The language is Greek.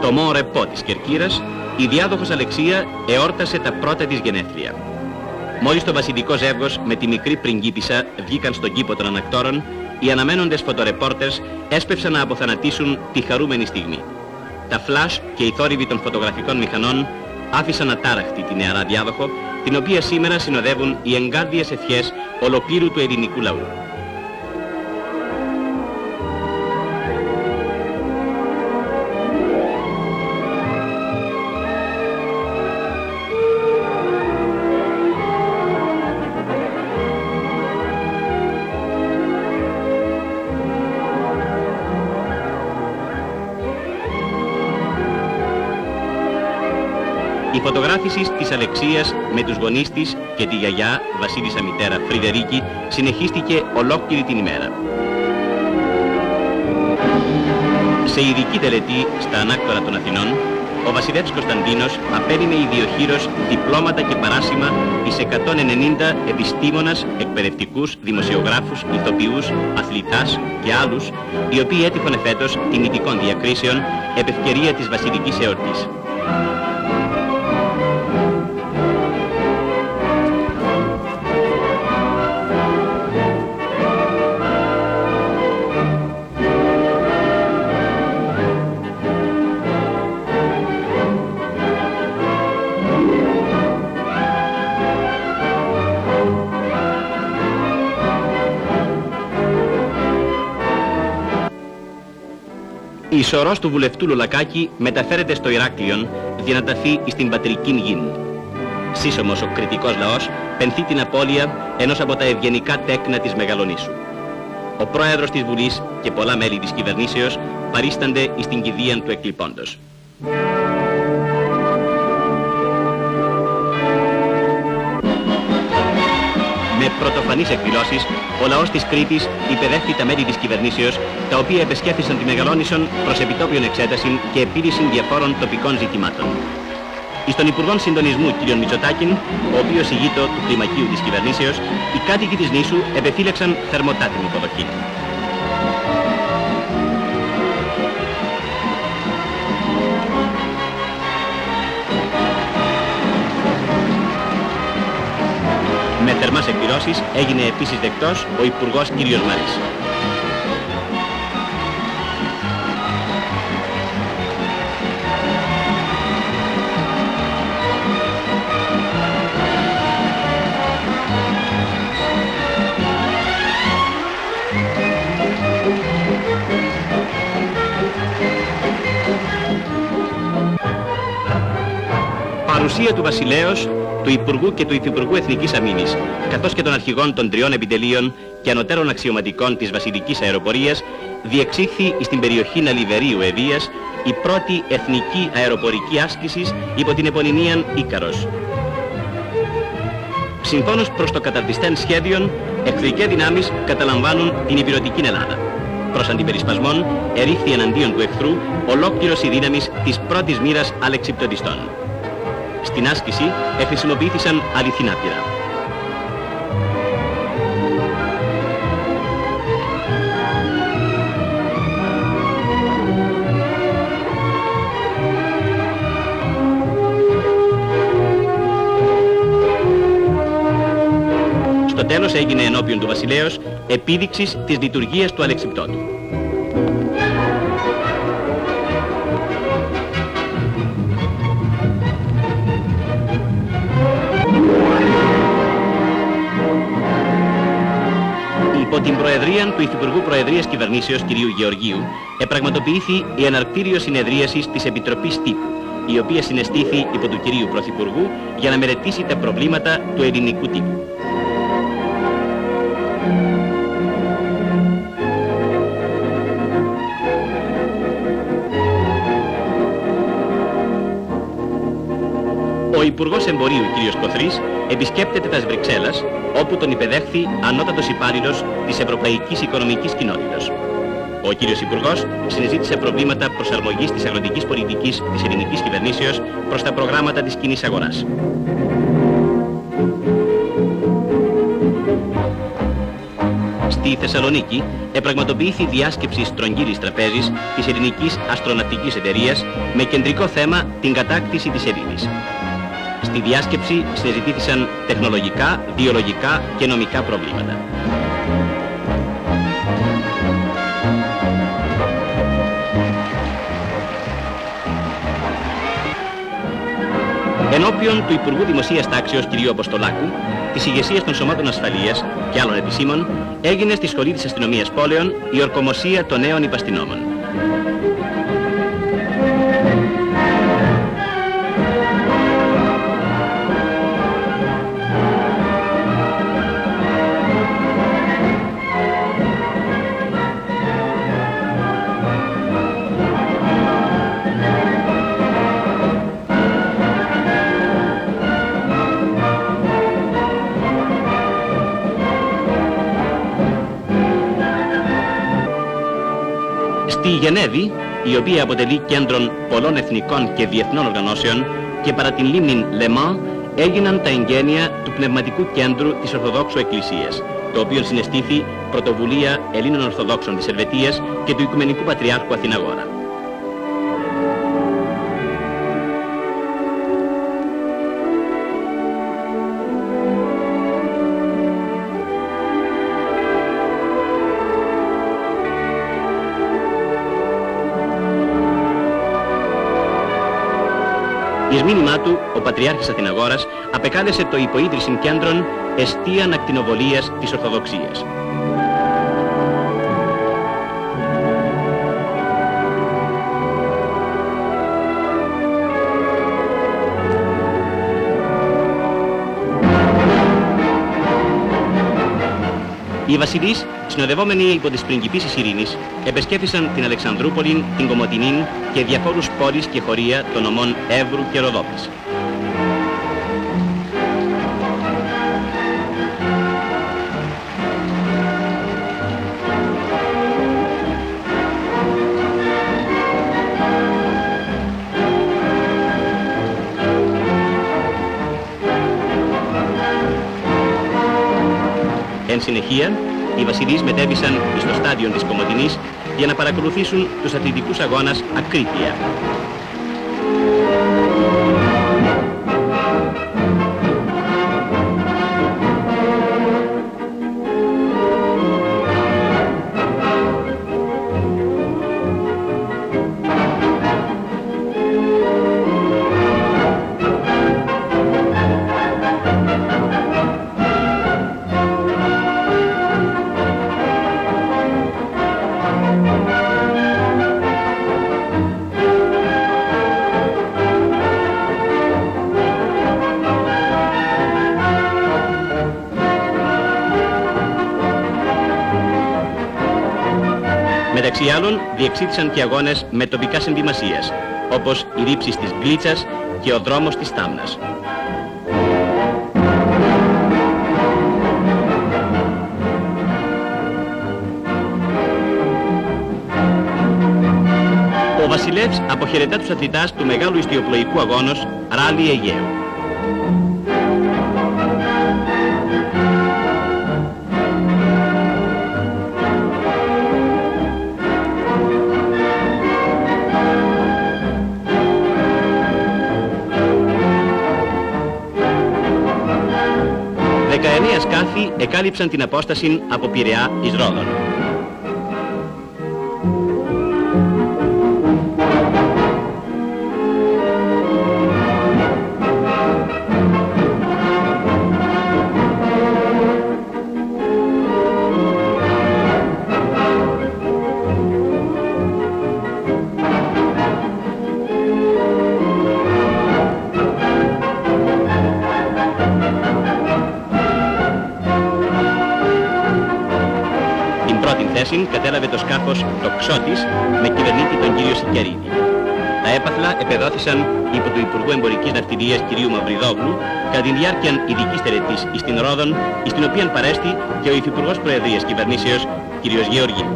Στο Μόρεπό της Κερκύρας, η διάδοχος Αλεξία εόρτασε τα πρώτα της γενέθλια. Μόλις το βασιλικό ζεύγος με τη μικρή πριγκίπισσα βγήκαν στον κήπο των ανακτόρων, οι αναμένοντες φωτορεπόρτερς έσπευσαν να αποθανατήσουν τη χαρούμενη στιγμή. Τα φλάς και οι θόρυβοι των φωτογραφικών μηχανών άφησαν ατάραχτη τη νεαρά διάδοχο, την οποία σήμερα συνοδεύουν οι εγκάρδιες ευχές ολοκλήρου του ελληνικού λαού. Η φωτογράφηση της Αλεξίας με τους γονείς της και τη γιαγιά, βασίλισσα μητέρα Φρυδερίκη, συνεχίστηκε ολόκληρη την ημέρα. Σε ειδική τελετή στα ανάκτορα των Αθηνών, ο βασιλεύς Κωνσταντίνος απέρινε ιδιοχείρος διπλώματα και παράσημα εις 190 επιστήμονας, εκπαιδευτικούς, δημοσιογράφους, ηθοποιούς, αθλητάς και άλλους, οι οποίοι έτυχαν εφέτος τιμητικών διακρίσεων επ' ευκαιρία της βασιλικής εορτής. Σωρός του βουλευτού Λολακάκη μεταφέρεται στο Ηράκλειον για να ταθεί στην πατρική γην. Σύσσωμος ο κριτικός λαός πενθεί την απώλεια ενός από τα ευγενικά τέκνα της Μεγαλονίσου. Ο πρόεδρος της Βουλής και πολλά μέλη της κυβερνήσεως παρίστανται εις την κηδεία του εκλειπώντος. Με πρωτοφανείς εκδηλώσεις, ο λαός της Κρήτης υπεδέχθη τα μέλη της κυβερνήσεως, τα οποία επεσκέφθησαν τη Μεγαλόνισον προς επιτόπιον εξέταση και επίλυση διαφόρων τοπικών ζητημάτων. Εις τον Υπουργόν Συντονισμού κ. Μητσοτάκην, ο οποίος ηγείτο του κλιμακίου της κυβερνήσεως, οι κάτοικοι της νήσου επεφύλαξαν θερμοτά την υποδοχή. Θερμάς εκπληρώσεις έγινε επίσης δεκτός ο Υπουργός κ. Μάρης. Παρουσία του Βασιλέως, του Υπουργού και του Υφυπουργού Εθνικής Αμήνης, καθώς και των αρχηγών των τριών επιτελείων και ανωτέρων αξιωματικών της Βασιλικής Αεροπορίας, διεξήχθη στην περιοχή Ναλιβερίου Ευβίας η πρώτη εθνική αεροπορική άσκησης υπό την επωνυμία Ίκαρος. Συμφώνως προς το καταρτιστέν σχέδιον, εχθρικές δυνάμεις καταλαμβάνουν την υπηρετική Ελλάδα. Προς αντιπερισπασμόν, ερήχθη εναντίον του εχθρού ολόκληρος η δύναμης της πρώτης μοίρας αλεξιπτοντιστών. Στην άσκηση εχρησιμοποιήθησαν αληθινά πυρά. Στο τέλος έγινε ενώπιον του βασιλέως επίδειξης της λειτουργίας του αλεξιπτότου. Την Προεδρία του Υφυπουργού Προεδρίας Κυβερνήσεως κ. Γεωργίου επραγματοποιήθη η αναρκτήριο συνεδρίασης της Επιτροπής Τύπου, η οποία συναισθήθη υπό του κυρίου Πρωθυπουργού για να μελετήσει τα προβλήματα του ελληνικού τύπου. Ο Υπουργός Εμπορίου κ. Κοθρής επισκέπτεται τας Βρυξέλλας, όπου τον υπεδέχθη ανώτατος υπάλληλος της Ευρωπαϊκής Οικονομικής Κοινότητας. Ο κύριος Υπουργός συζήτησε προβλήματα προσαρμογής της αγροτικής πολιτικής της ελληνικής κυβερνήσεως προς τα προγράμματα της κοινής αγοράς. Στη Θεσσαλονίκη επραγματοποιήθη διάσκεψη στρογγύλης τραπέζης της Ελληνικής Αστροναυτικής Εταιρείας με κεντρικό θέμα την κατάκτηση της Ελλήνης. Στη διάσκεψη συζητήθησαν τεχνολογικά, βιολογικά και νομικά προβλήματα. Ενώπιον του Υπουργού Δημοσίας Τάξεως κ. Αποστολάκου, της ηγεσίας των Σωμάτων Ασφαλείας και άλλων επισήμων, έγινε στη Σχολή της Αστυνομίας Πόλεων η ορκομοσία των νέων υπαστηνόμων. Στη Γενέβη, η οποία αποτελεί κέντρον πολλών εθνικών και διεθνών οργανώσεων και παρά την λίμνη Λεμάν έγιναν τα εγγένεια του Πνευματικού Κέντρου της Ορθοδόξου Εκκλησίας, το οποίο συναισθήθη πρωτοβουλία Ελλήνων Ορθοδόξων της Ελβετίας και του Οικουμενικού Πατριάρχου Αθηναγόρα. Εις μήνυμά του, ο Πατριάρχης Αθηναγόρας απεκάλεσε το υποίδρυσιν κέντρον εστίαν ακτινοβολίας της Ορθοδοξίας. Οι βασιλείς, συνοδευόμενοι υπό τις πριγκιπίσεις ειρήνης, επεσκέφθησαν την Αλεξανδρούπολη, την Κομωτινή και διαφόρους πόλεις και χωρία των ομών Εύρου και Ροδόπης. Συνεχεία, οι βασιλείς μετέβησαν στο στάδιο της Κομωτινής για να παρακολουθήσουν τους αθλητικούς αγώνας ακρίτια. Μεταξύ άλλων, διεξήχθησαν και αγώνες με τοπικά συνδυμασίες, όπως η ρήψη της Γκλίτσας και ο δρόμος της Τάμνας. Ο βασιλεύς αποχαιρετά τους αθλητάς του μεγάλου ιστιοπλοϊκού αγώνος Ράλι Αιγαίου. Δεκαεννέα σκάφη εκάλυψαν την απόσταση από Πειραιά εις Ρόδον. Την πρώτη θέση κατέλαβε το σκάφος το Ξώτης με κυβερνήτη τον κύριο Σικιαρίδη. Τα έπαθλα επεδόθησαν υπό του Υπουργού Εμπορικής Ναυτιλίας κ. Μαυριδόγλου κατά τη διάρκεια ειδικής τελετής εις την Ρόδον, εις την οποία παρέστη και ο Υφυπουργός Προεδρίας Κυβερνήσεως κ. Γεωργίου.